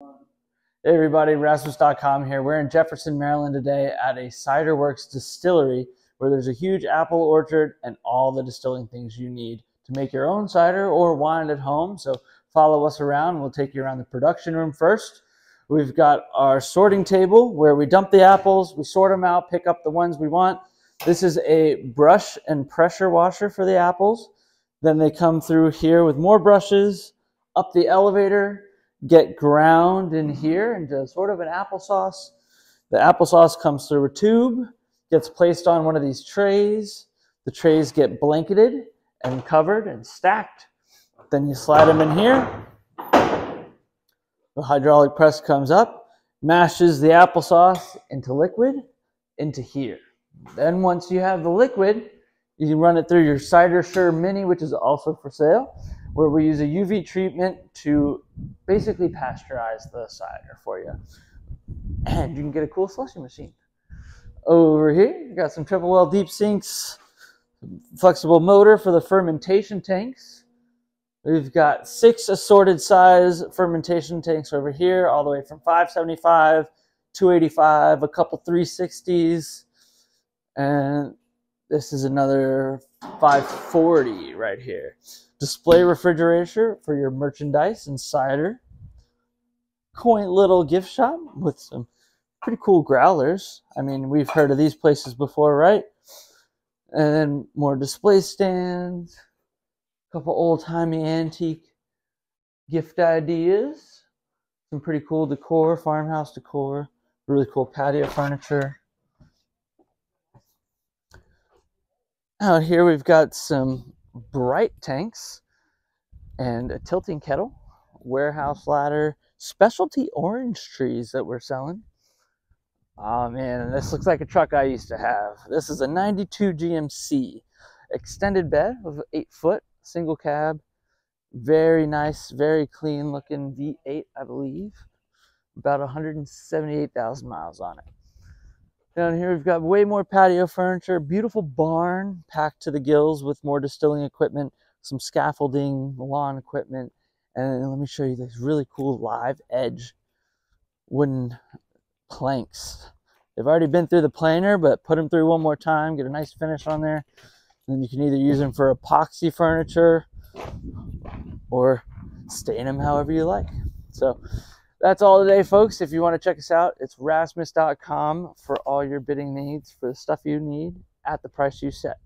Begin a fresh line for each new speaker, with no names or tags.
Hey everybody, Rasmus.com here. We're in Jefferson, Maryland today at a Ciderworks distillery where there's a huge apple orchard and all the distilling things you need to make your own cider or wine at home. So follow us around. We'll take you around the production room first. We've got our sorting table where we dump the apples, we sort them out, pick up the ones we want. This is a brush and pressure washer for the apples. Then they come through here with more brushes, up the elevator, get ground in mm-hmm. here into sort of an applesauce. The applesauce comes through a tube, gets placed on one of these trays. The trays get blanketed and covered and stacked. Then you slide them in here. The hydraulic press comes up, mashes the applesauce into liquid into here. Then once you have the liquid, you can run it through your CiderSure Mini, which is also for sale where we use a UV treatment to basically pasteurize the cider for you. And you can get a cool slushy machine. Over here, you got some triple well deep sinks, flexible motor for the fermentation tanks. We've got six assorted size fermentation tanks over here, all the way from 575, 285, a couple 360s, and this is another 540 right here display refrigerator for your merchandise and cider. Quaint little gift shop with some pretty cool growlers. I mean, we've heard of these places before, right? And then more display stands, a couple old timey antique gift ideas, some pretty cool decor, farmhouse decor, really cool patio furniture. Out here we've got some bright tanks and a tilting kettle, warehouse ladder, specialty orange trees that we're selling. Oh man, this looks like a truck I used to have. This is a 92 GMC extended bed of eight foot, single cab. Very nice, very clean looking V8, I believe. About 178,000 miles on it. Down here we've got way more patio furniture, beautiful barn packed to the gills with more distilling equipment, some scaffolding, lawn equipment, and let me show you this really cool live edge wooden planks. They've already been through the planer, but put them through one more time, get a nice finish on there. And then you can either use them for epoxy furniture or stain them however you like. So that's all today, folks. If you want to check us out, it's rasmus.com for all your bidding needs for the stuff you need at the price you set.